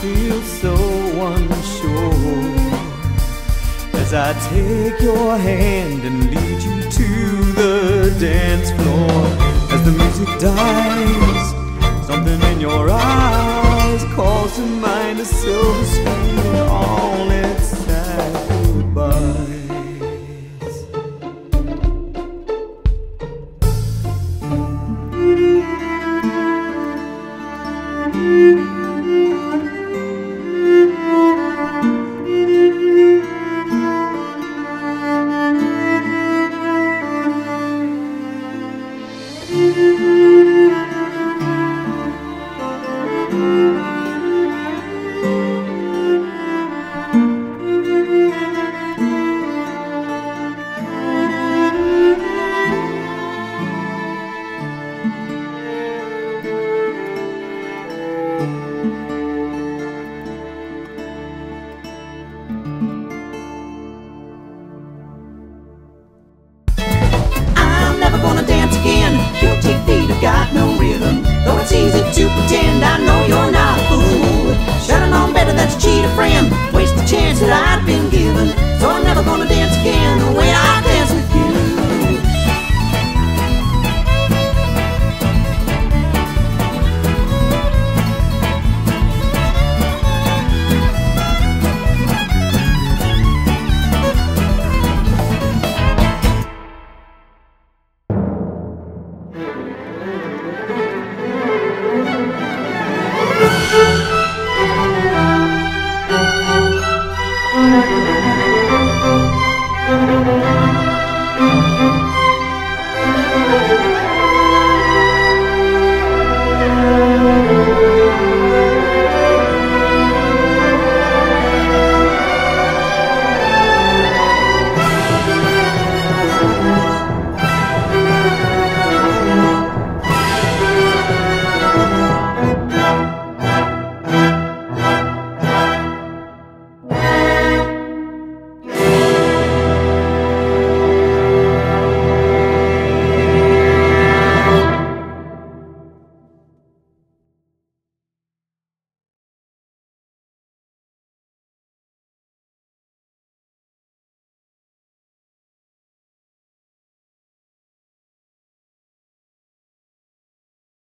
feel so unsure as I take your hand and lead you to the dance floor. As the music dies, something in your eyes calls to mind a silver screen and all its sad goodbyes. I'm got no rhythm. Though it's easy to pretend, I know you're not a fool. Should've known better that's you cheat a friend, waste the chance that I'd been given. So I'm never gonna dance again the way I.